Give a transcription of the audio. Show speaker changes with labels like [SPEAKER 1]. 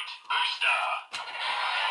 [SPEAKER 1] Booster.